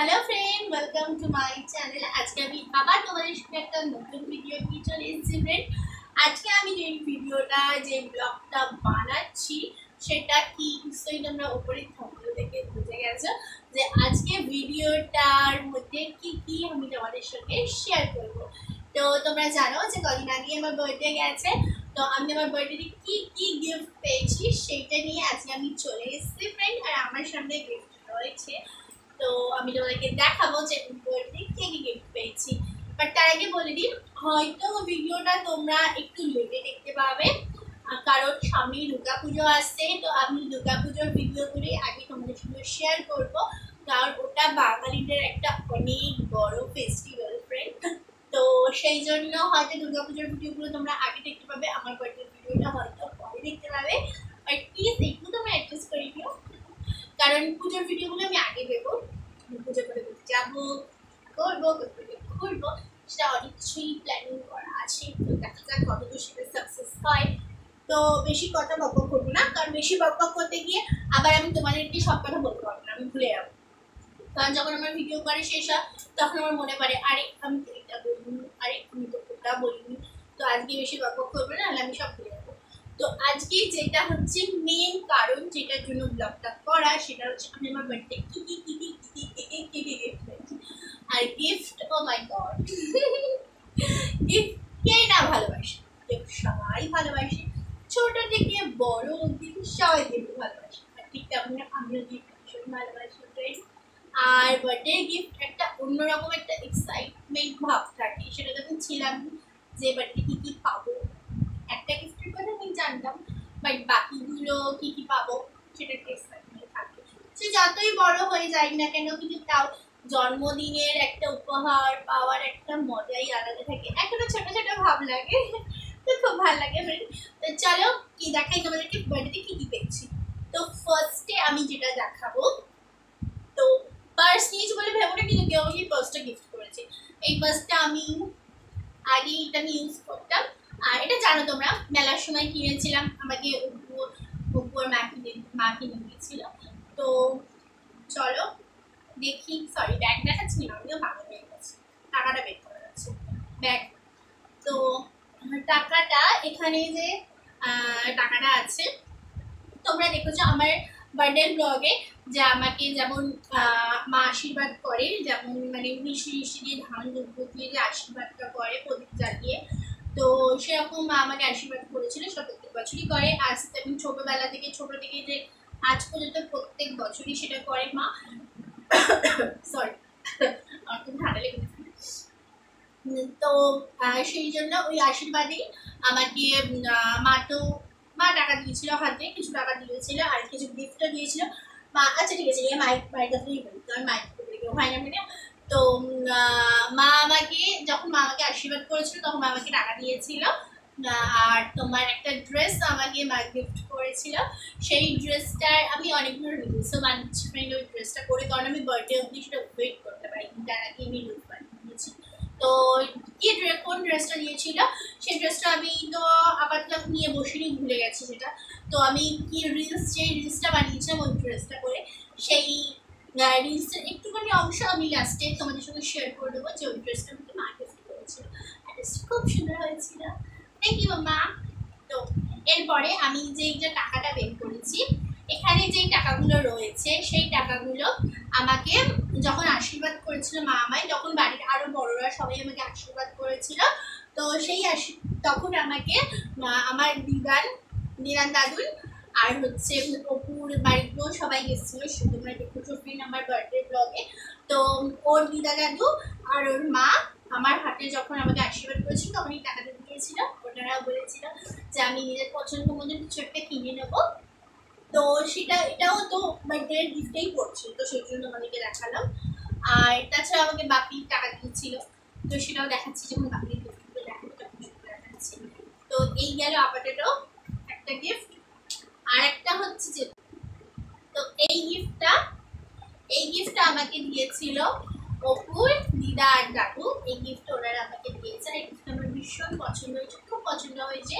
Hello friend welcome to my channel আজকে আমি আবার তোমাদের সাথে একটা নতুন ভিডিও নিয়ে চলে এসেছি ফ্রেন্ড আজকে আমি যে ভিডিওটা যে ব্লগটা বানাচ্ছি, সেটা কি? নিশ্চয়ই তোমরা ওপরে থাম্বনেল দেখে বুঝে গেছো যে আজকে ভিডিওটার মধ্যে কি কি আমি তোমাদের সঙ্গে শেয়ার করব। তো তোমরা জানো যে কদিন আগে আমার বার্থডে গেছে, তো আমি আমার বার্থডে কি কি গিফট পেয়েছি, সেইটা নিয়ে আজকে আমি চলে এসেছি ফ্রেন্ড আর আমার সামনে গিফট রয়েছে তো আমি তোমাদেরকে দেখাবো যে বার্থডে কে কি গিফট পেয়েছি। বাট তার আগে বলে দিই, হয়তো ভিডিওটা তোমরা একটু লেটে দেখতে পাবে কারণ সামনে দুর্গা পুজো আসছে, তো আমি দুর্গা পুজোর ভিডিওগুলি আগে তোমাদের সঙ্গে শেয়ার করব, কারণ ওটা বাঙালিদের একটা অনেক বড় ফেস্টিভ্যাল ফ্রেন্ড তো সেই জন্য হয়তো দুর্গা পুজোর ভিডিওগুলো তোমরা আগে দেখতে পাবে, আমার বার্থডে ভিডিওটা হয়তো পরে দেখতে পাবে। বাট প্লিজ একটু তোমরা অ্যাডজাস্ট করে দিও কারণ পুজোর ভিডিওগুলো আমি আগে দেবো আমি পুজো করে করতে যাব সেটা অনেক কিছুই প্ল্যানিং করা আছে তো দেখা যাক কতদূর সেটা সাকসেস হয় তো বেশি কথা বকবক করব না কারণ বেশি বকবক করতে গিয়ে আবার আমি তোমাদেরকে সব কথা বলতে পারব না আমি ভুলে যাব কারণ যখন আমার ভিডিও করে শেষ হয় তখন আমার মনে পড়ে আরে আমি তো এটা বলিনি আরে আমি তো ওটা বলিনি তো আজকে বেশি বকবক করব না আমি সব ভুলে যাব তো আজকে যেটা হচ্ছে মেন কারণ যেটার জন্য ব্লগটা করা সেটা হচ্ছে আমি আমার বার্থডে কি কি কি কি কি আর gift O my god gift কে না ভালোবাসে গিফট সবাই ভালোবাসে। ছোট থেকে বড় অব্দি সবাই গিফট ভালোবাসে। আর ঠিক তেমন আমিও গিফট ভীষণ ভালোবাসি। আর বার্থডে গিফট একটা অন্যরকম একটা এক্সাইটমেন্ট ভাব থাকে। সেটা যখন ছিলাম যে বার্থডে কি কি পাবো, একটা গিফটের কথা আমি জানতাম বাট বাকিগুলো কি কি পাবো, সেটা একটা এক্সাইটমেন্ট থাকে। সে যতই বড় হয়ে যায় না কেন, কিন্তু তাও জন্মদিনের একটা উপহার, পাওয়ার একটা মজাই আলাদা থাকে। এখনও ছোট ছোট ভাব লাগে, তো খুব ভালো লাগে। তো চলো, কি দেখাই তোমাদেরকে? বার্থডে কি কি পেয়েছি তো ফার্স্টে আমি যেটা দেখাবো, তো পার্স নিয়েছি বলে ভেবো না, কিন্তু কেউ আমাকে পার্সটা গিফট করেছে। এই পার্সটা আমি আগে এটা আমি ইউজ করতাম। আর এটা জানো তোমরা, মেলার সময় কিনেছিলাম, আমাকে আর মা কিনে মা কিনে তো চলো দেখি সরি ব্যাগ দেখাচ্ছি না, আমিও ভালো হয়ে গেছে। টাকাটা বের করা যাচ্ছে ব্যাগ তো টাকাটা এখানে যে টাকাটা আছে, তোমরা দেখেছ আমার বার্থডে ব্লগে যে আমাকে যেমন মা আশীর্বাদ করে, যেমন মানে মিষ্টি মিষ্টি দিয়ে ধান দুব্বো দিয়ে যে আশীর্বাদটা করে প্রদীপ জ্বালিয়ে, তো সেরকম মা আমাকে আশীর্বাদ করেছিল সেটা প্রত্যেক বছরই করে। আজ তেমন ছোটোবেলা থেকে, ছোটো থেকে যে আজ পর্যন্ত প্রত্যেক বছরই সেটা করে মা। সরি আমার তো সেই জন্য ওই আশীর্বাদেই আমাকে মা তো, মা টাকা দিয়েছিল হাতে, কিছু টাকা দিয়েছিল, আর কিছু গিফটও দিয়েছিল। মা আচ্ছা ঠিক আছে মাইক মায়ের কথাই বলি, কারণ মাইক কেউ হয় না মানে তো মা আমাকে, যখন মা আমাকে আশীর্বাদ করেছিল, তখন মা আমাকে টাকা দিয়েছিল। আর তোমার একটা ড্রেস আমাকে মা গিফট করেছিল। সেই ড্রেসটার আমি অনেকগুলো রিলসও বানিয়েছি ফ্রেন্ড ওই ড্রেসটা পরে, কারণ আমি বার্থডে অবধি সেটা ওয়েট করতে পারি তার আগে আমি রিলস বানিয়েছি তো কি ড্রেস কোন ড্রেসটা দিয়েছিল সেই ড্রেসটা আমি তো আপাতত নিয়ে বসিনি, ভুলে গেছি সেটা। তো আমি কি রিলস যে রিলসটা বানিয়েছিলাম ওই ড্রেসটা করে সেই রিলসের একটুখানি অংশ আমি লাস্টে তোমাদের সঙ্গে শেয়ার করে দেবো যে ওই ড্রেসটা আমাকে মা গিফট করেছিল। খুব সুন্দর হয়েছিল। থ্যাংক ইউ মা তো এরপরে আমি যেই যে টাকাটা বের করেছি, এখানে যেই টাকাগুলো রয়েছে, সেই টাকাগুলো আমাকে যখন আশীর্বাদ করেছিল মা আমায়, তখন বাড়ির আরও বড়রা সবাই আমাকে আশীর্বাদ করেছিল। তো সেই তখন আমাকে আমার দিদার দিদার দাদুর আর হচ্ছে অপুর বাড়িতেও সবাই গেছিল তোমরা দেখেছ ফ্রেন্ড আমার বার্থডে ব্লগে তো ওর দিদা দাদু আর ওর মা আমার হাতে যখন আমাকে আশীর্বাদ করেছিল, তখন এই টাকাটা দিয়েছিল ওনারা বলেছিল যে আমি নিজের পছন্দ মতো কিছু একটা কিনে নেব। তো সেটা, এটাও তো বার্থডে গিফটেই পড়ছে, তো সেই জন্য তোমাদেরকে দেখালাম। আর তাছাড়া আমাকে বাপি টাকা দিয়েছিল, তো সেটাও দেখাচ্ছি, যখন বাপি গিফটগুলো দেখাবো দেখাচ্ছি। তো এই গেল আপাতত একটা গিফট আর একটা হচ্ছে যে, তো এই গিফটটা এই গিফটটা আমাকে দিয়েছিল অপুর দিদা আর দাদু এই গিফট ওনারা আমাকে দিয়েছে আর এই গিফটটা আমার ভীষণ পছন্দ হয়েছে, খুব পছন্দ হয়েছে।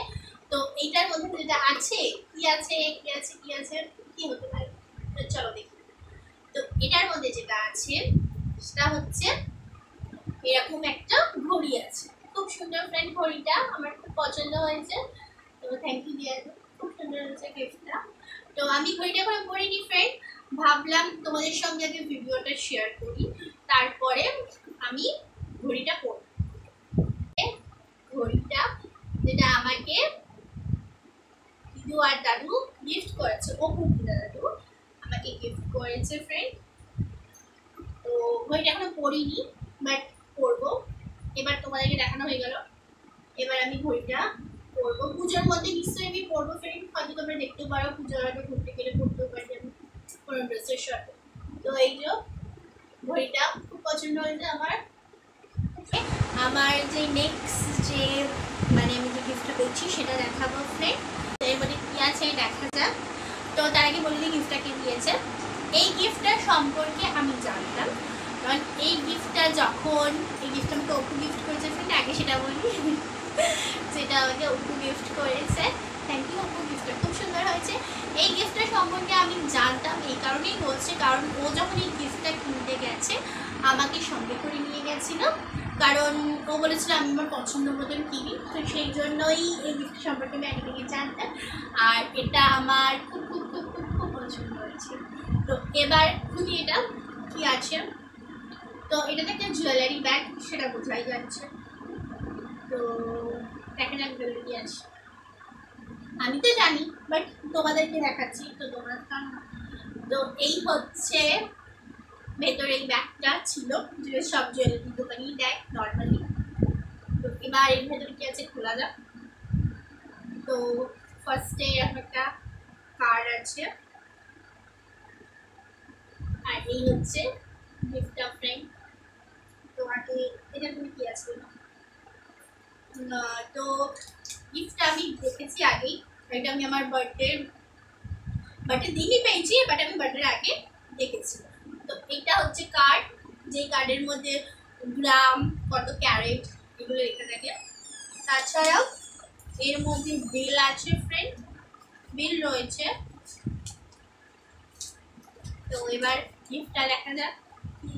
তো এইটার মধ্যে যেটা আছে, কি আছে কি আছে কি আছে, কি হতে পারে? তো চলো দেখি। তো এটার মধ্যে যেটা আছে, সেটা হচ্ছে এরকম একটা ঘড়ি আছে। খুব সুন্দর ফ্রেন্ড ঘড়িটা, আমার খুব পছন্দ হয়েছে। তো থ্যাংক ইউ ডিয়ার খুব সুন্দর হয়েছে গিফটটা তো আমি ঘড়িটা এখন পরিনি ফ্রেন্ড ভাবলাম তোমাদের সঙ্গে আগে ভিডিওটা শেয়ার করি। তারপরে আমি ঘড়িটা যেটা আমাকে দিদু আর দাদু করেছে ও দাদু আমাকে গিফট করেছে ফ্রেন্ড তো ঘড়িটা এখনও পরিনি বাট পরবো এবার তোমাদেরকে দেখানো হয়ে গেল। এবার আমি ঘড়িটা পরবো পুজোর মধ্যে নিশ্চয়ই আমি পরবো ফ্রেন্ড হয়তো তোমরা দেখতেও পারো পুজোর আগে ঘুরতে গেলে পরতেও পারি আমি। কোনো ড্রেসের সাথে তো এই যে ঘড়িটা খুব পছন্দ হয়েছে আমার। আমার যে নেক্সট যে মানে আমি যে গিফটটা পেয়েছি সেটা দেখাবো ফ্রেন্ড এর মধ্যে কী আছে দেখা যাক। তো তার আগে বলে গিফটটা কে দিয়েছে। এই গিফটটা সম্পর্কে আমি জানতাম। কারণ এই গিফটটা যখন, এই গিফটটা আমাকে অপু গিফট করেছে ফ্রেন্ড আগে সেটা বলি। যেটা আমাকে অপু গিফট করেছে। থ্যাংক ইউ অপু গিফটটা খুব সুন্দর হয়েছে। এই গিফটটা সম্পর্কে আমি জানতাম এই কারণেই বলছি, কারণ ও যখন এই গিফটটা কিনতে গেছে, আমাকে সঙ্গে করে নিয়ে গেছিল। কারণ ও বলেছিল, আমি আমার পছন্দ মতন কিনি। তো সেই জন্যই এই গিফট সম্পর্কে আমি আগে থেকে জানতাম। আর এটা আমার খুব তো এবার খুবই এটা, কি আছে? তো এটাতে একটা জুয়েলারি ব্যাগ সেটা বোঝাই যাচ্ছে? তো দেখা যাক কি আছে। আমি তো জানি বাট তোমাদেরকে দেখাচ্ছি, তো তোমরা। তো এই হচ্ছে ভেতরে এই ব্যাগটা ছিল যে সব জুয়েলারি দোকানেই দেয় নর্মালি তো এবার এর ভেতরে কি আছে খোলা যাক। তো ফার্স্টে একটা কার্ড আছে। আর এই হচ্ছে গিফটটা ফ্রেন্ড তো আগে এটা তুমি কি আছে? না? না, তো গিফটটা আমি দেখেছি আগেই। এটা আমি আমার বার্থডে বার্থডে দিনই পেয়েছি বাট আমি বার্থডের আগে দেখেছি। তো এটা হচ্ছে কার্ড যেই কার্ডের মধ্যে গ্রাম কত ক্যারেট এগুলো লেখা থাকে। তাছাড়াও এর মধ্যে বিল আছে ফ্রেন্ড বিল রয়েছে। তো এবার গিফটটা দেখা যাক কি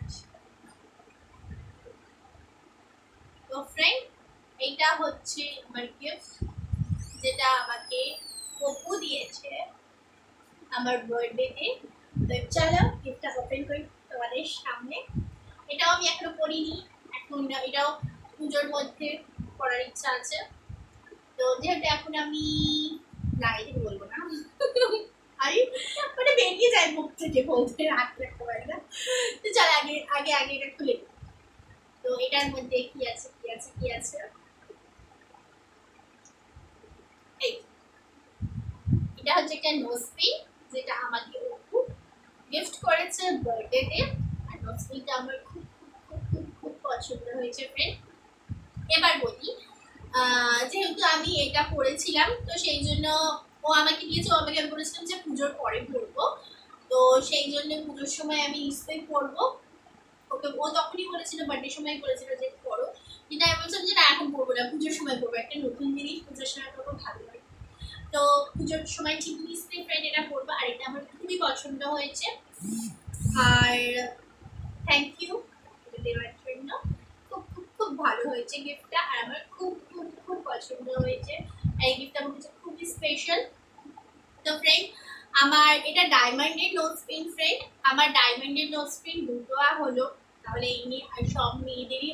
আছে। তো ফ্রেন্ড এইটা হচ্ছে আমার গিফট যেটা আমাকে অপু দিয়েছে আমার বার্থডেতে তো। চলো গিফটটা ওপেন করি তোমাদের সামনে। এটাও আমি এখনও পড়িনি, এখন এটাও পুজোর মধ্যে পড়ার ইচ্ছা আছে। তো যেহেতু এখন আমি না এটা বলব না আমি মানে বেরিয়ে থেকে বলতে রাখতে পারি না। তো চল আগে আগে আগে এটা খুলে। তো এটার মধ্যে কি আছে কি আছে কি আছে? এটা হচ্ছে একটা নোজ যেটা আমাকে গিফট করেছে বার্থডেতে আর নোজ আমার খুব খুব খুব খুব পছন্দ হয়েছে ফ্রেন্ড এবার বলি যেহেতু আমি এটা পড়েছিলাম, তো সেই জন্য ও আমাকে দিয়েছে, ও আমাকে আমি বলেছিলাম যে পুজোর পরে পড়ব তো সেই জন্য পুজোর সময় আমি নিশ্চয়ই পড়ব ওকে, ও তখনই বলেছিল বার্থডে সময় বলেছিল যে পড়ো কিন্তু আমি বলছিলাম যে না, এখন পড়ব না, পুজোর সময় পড়ব একটা নতুন জিনিস পুজোর সময় পড়ব ভালো লাগে। তো পুজোর সময় ঠিক নিশ্চয়ই ফ্রেন্ড এটা পড়ব আর এটা আমার খুবই পছন্দ হয়েছে। আর থ্যাংক ইউ দেওয়ার জন্য। খুব খুব খুব ভালো হয়েছে গিফটটা আর আমার খুব খুব খুব পছন্দ হয়েছে। আর এই গিফটটা আমার কাছে খুবই স্পেশাল তো ফ্রেন্ড আমার এটা ডায়মন্ডের নোজ পিন ফ্রেন্ড আমার ডায়মন্ডের নোজ পিন দুটো হলো। তাহলে এই নিয়ে আর সব মেয়েদেরই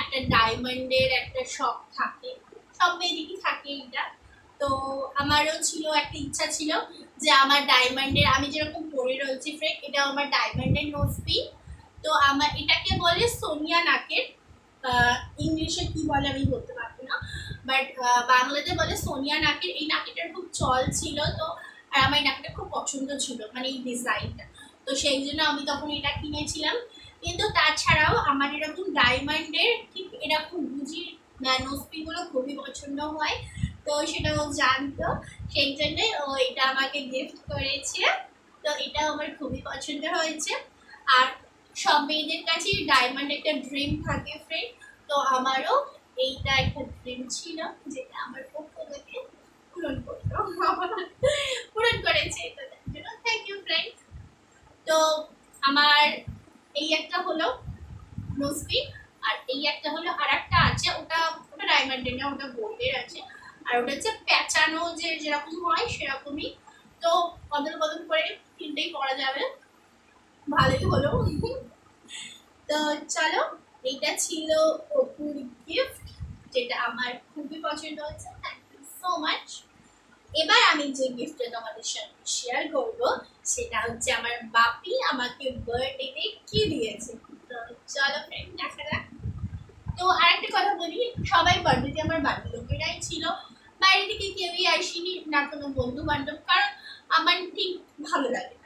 একটা ডায়মন্ডের একটা শখ থাকে। সব মেয়েদেরই থাকে এটা তো আমারও ছিল, একটা ইচ্ছা ছিল যে আমার ডায়মন্ডের আমি যেরকম পরে রয়েছি ফ্রেন্ড এটা আমার ডায়মন্ডের নোজ পিন তো আমার, এটাকে বলে সোনিয়া নাকের ইংলিশে কি বলে আমি বলতে পারব না। বাট বাংলাতে বলে সোনিয়া নাকের। এই নাকেটার খুব চল ছিল, তো আর আমার নাকটা খুব পছন্দ ছিল মানে এই ডিজাইনটা তো সেই জন্য আমি তখন এটা কিনেছিলাম। কিন্তু তাছাড়াও আমার এরকম ডায়মন্ডের ঠিক এরকম বুঝি নোসপিগুলো খুবই পছন্দ হয়। তো সেটা ও জানতো। সেই জন্যে ও এটা আমাকে গিফট করেছে। তো এটা আমার খুবই পছন্দ হয়েছে। আর সব মেয়েদের কাছে ডায়মন্ড একটা ড্রিম থাকে ফ্রেন্ড তো আমারও এইটা একটা ড্রিম ছিল, যেটা আমার পক্ষ থেকে পূরণ করতো পূরণ করেছে। থ্যাংক ইউ ফ্রেন্ড তো আমার এই একটা হলো নোসপি আর এই একটা হলো আর একটা আছে, ওটা ওটা ডায়মন্ডের না, ওটা গোল্ডের আছে। আর ওটা হচ্ছে প্যাঁচানো যে যেরকম হয় সেরকমই। তো বদল বদল করে তিনটেই করা যাবে। ভালোই হলো। তো চলো এইটা ছিল অপুর গিফট যেটা আমার খুবই পছন্দ হচ্ছে থ্যাংক ইউ সো মাচ এবার আমি যে গিফটটা তোমাদের সাথে শেয়ার করব, সেটা হচ্ছে আমার বাপি আমাকে বার্থডেতে কি দিয়েছে। তো চলো ফ্রেন্ড দেখা যাক। তো আরেকটা কথা বলি, সবাই বার্থডেতে আমার বাড়ির লোকেরাই ছিল। বাইরে থেকে কেউই আসেনি, না কোনো বন্ধু বান্ধব কারণ আমার ঠিক ভালো লাগে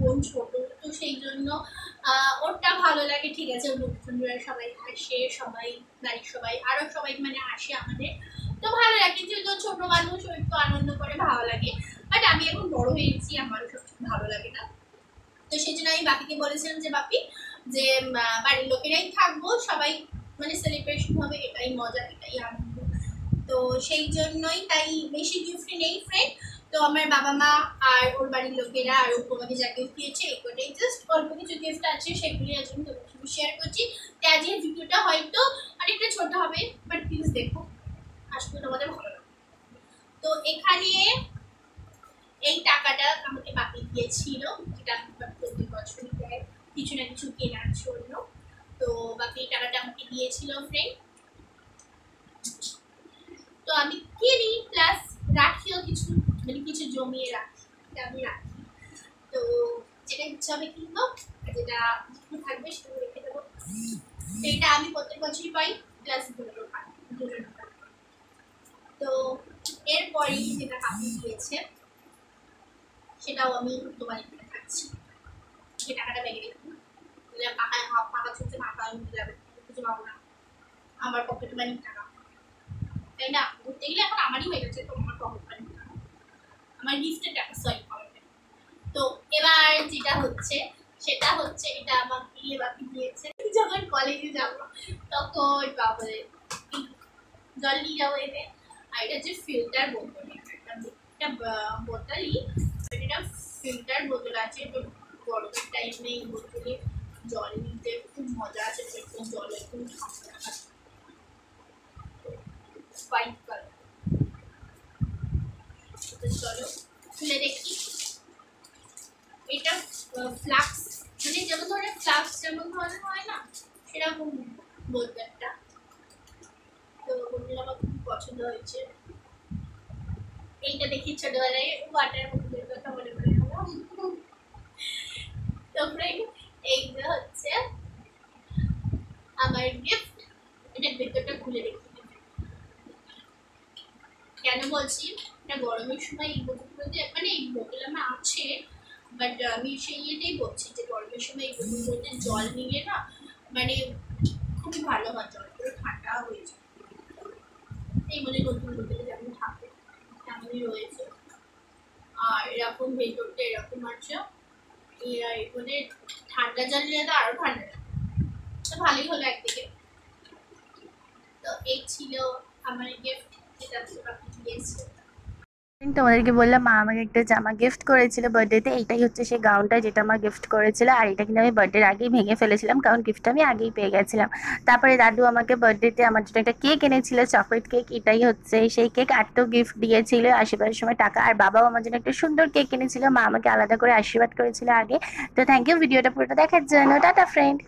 বোন ছোট, তো সেই জন্য ওরটা ভালো লাগে, ঠিক আছে বন্ধুরা সবাই আসে সবাই, বাড়ির সবাই আরও সবাই মানে আসে আমাদের। তো ভালো লাগে, যেহেতু ছোট মানুষ ও একটু আনন্দ করে, ভালো লাগে। বাট আমি এখন বড় হয়েছি আমারও সব ভালো লাগে না। তো সেই জন্য আমি বাপিকে বলেছিলাম যে, বাপি, যে বাড়ির লোকেরাই থাকব, সবাই মানে সেলিব্রেশন হবে, এটাই মজা, এটাই আনন্দ। তো সেই জন্যই তাই বেশি গিফট নেই ফ্রেন্ড তো আমার বাবা মা আর ওর বাড়ির লোকেরা আর আমাকে যা গিফট দিয়েছে এগুলোই জাস্ট অল্প কিছু গিফট আছে সেগুলি আজ আমি তোমার সঙ্গে শেয়ার করছি। তাই আজকের ভিডিওটা হয়তো অনেকটা ছোট হবে বাট প্লিজ দেখো। আসলে তোমাদের ভালো লাগবে। তো এখানে এই টাকাটা আমাকে বাকি দিয়েছিল, যেটা প্রতি বছরই দেয়, কিছু না কিছু কেনার জন্য। তো বাকি টাকাটা আমাকে দিয়েছিল ফ্রেন্ড। তো আমি কিনি, প্লাস রাখিও কিছু মানে কিছু জমিয়ে রাখি আমি রাখি। তো যেটা ইচ্ছা হবে কিনবো যেটা থাকবে সেটা রেখে দেবো। এটা আমি প্রত্যেক বছরই পাই, প্লাস দুটো পাই এরপরেই যেটা কাপি দিয়েছে, সেটাও আমি তোমার এখানে থাকছি। সে টাকাটা ব্যাগে রেখে দিই। তাহলে পাকা পাকা ছুটছে মাথা উঠে যাবে কিছু পাবো না। আমার পকেট মানি টাকা। তাই না? ঘুরতে গেলে এখন আমারই হয়ে গেছে তো আমার পকেট মানি আমার গিফটের টাকা সরি পকেটে তো এবার যেটা হচ্ছে, সেটা হচ্ছে এটা আমার বিয়ে বাকি দিয়েছে। যখন কলেজে যাব, তখন বাবলে জল নিয়ে যাব এতে। আর এটা হচ্ছে ফিল্টার বোতল একটা একটা ব- বোতলই but এটা ফিল্টার বোতল আছে তো গরমের টাইমে এই বোতলে জল নিতে খুব মজা আছে তো একটু জল একটু ঠান্ডা হোয়াইট কালার তো চলো খুলে দেখি এটা ফ্লাক্স মানে যেমন ধরনের ফ্লাক্স যেমন ধরনের হয় না সেরকম বোতলটা তো বোতলটা আমার খুব পছন্দ হয়েছে। এইটা ওয়াটার কথা পড়ে গেল। তো ফ্রেন্ড হচ্ছে আমার গিফট ভেতরটা খুলে দেখি কেন বলছি? এটা গরমের সময় এই মানে এই বোতল আমার আছে বাট আমি সেই ইয়েটাই বলছি যে গরমের সময় এই বোতলগুলোতে জল নিয়ে না মানে খুবই ভালো হয়, জলগুলো ঠান্ডা হয়ে যায়। এই মানে নতুন বোতলে যেমন থাকে তেমনই রয়েছে আর এরকম ভেতরটা এরকম আছে এরা এখানে ঠান্ডা জল নিয়ে তো আরও ঠান্ডা। তো ভালোই হলো একদিকে তো এই ছিল আমার গিফট যেটা আপনি দিয়েছে তোমাদেরকে বললাম, মা আমাকে একটা জামা গিফট করেছিল বার্থডেতে এইটাই হচ্ছে সেই গাউনটা যেটা আমার গিফট করেছিল। আর এটা কিন্তু আমি বার্থডের আগেই ভেঙে ফেলেছিলাম, কারণ গিফটটা আমি আগেই পেয়ে গেছিলাম। তারপরে দাদু আমাকে বার্থডেতে আমার জন্য একটা কেক এনেছিল চকলেট কেক এটাই হচ্ছে সেই কেক আর তো গিফট দিয়েছিল আশীর্বাদের সময় টাকা। আর বাবাও আমার জন্য একটা সুন্দর কেক এনেছিল। মা আমাকে আলাদা করে আশীর্বাদ করেছিল আগে। তো থ্যাংক ইউ ভিডিওটা পুরোটা দেখার জন্য। Tata friend